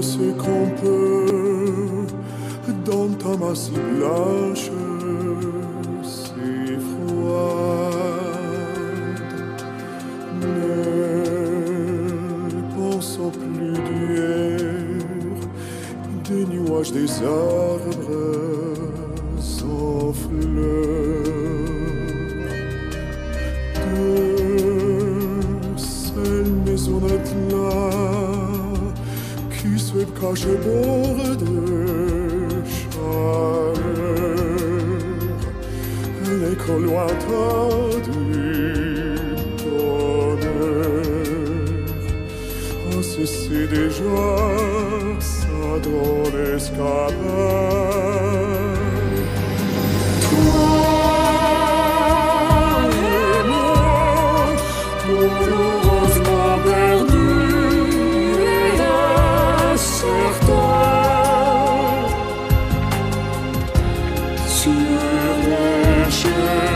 ce qu'on peut dans ta masse blanche, c'est froid. Ne pensons plus d'hier, des nuages, des arbres sans. Se cachent bord de. L'écho lointain du bonheur. Oh, ceci déjà, ça. To the chemins.